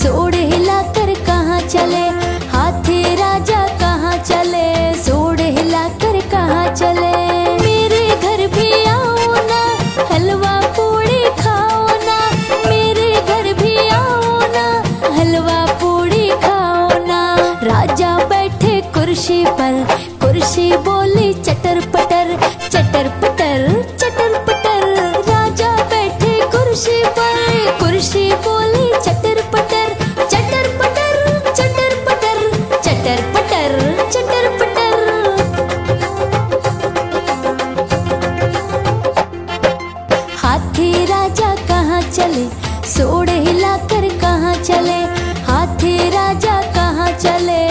सोड़ कहाँ चले? हाथी राजा कहाँ चले? सोड़ कहाँ चले? मेरे घर भी आओ ना, हलवा पूड़ी खाओ ना। मेरे घर भी आओ ना, हलवा पूड़ी खाओ ना। राजा बैठे कुर्सी पर, कुर्सी बोली चटर पटर हाथी राजा कहाँ चले? सोड़ हिलाकर कहाँ चले? हाथी राजा कहाँ चले?